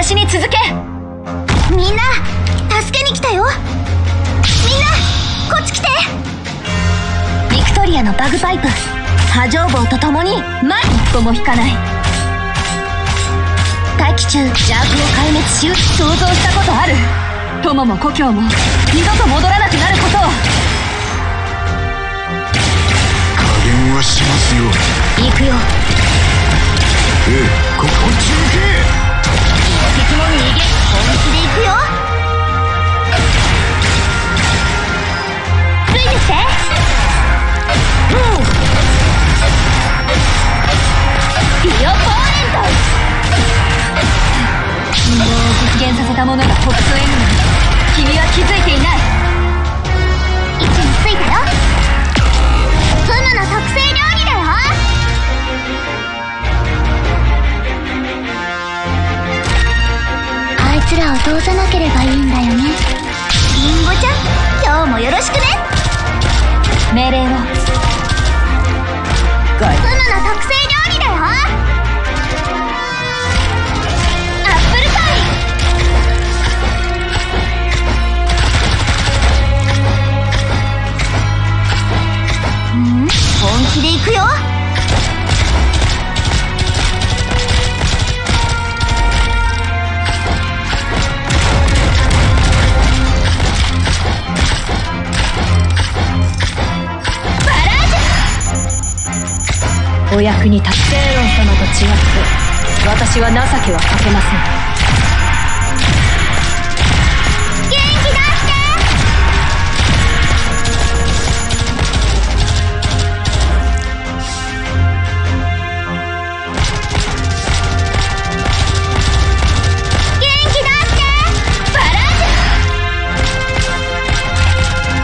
私に続け。みんな助けに来たよ。みんなこっち来て。ビクトリアのバグパイプ波状棒と共に前一歩も引かない。大気中邪悪を壊滅し想像したことある。友も故郷も二度と戻らなくなることを。加減はしますよ。行くよ。ええここ北斗 M な君は気づいていない。位置についたよ。フムの特製料理だよ。あいつらを通さなければいいんだよね。リンゴちゃん今日もよろしくね。命令をフム行くよ。お役に立つ。セイロン様と違って私は情けはかけません。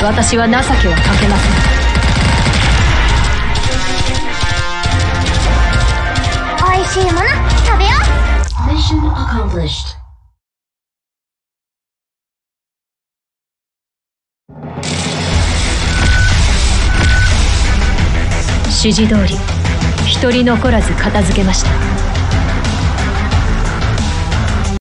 私は情けはかけません。美味しいもの食べよう。Mission accomplished. 指示通り一人残らず片付けました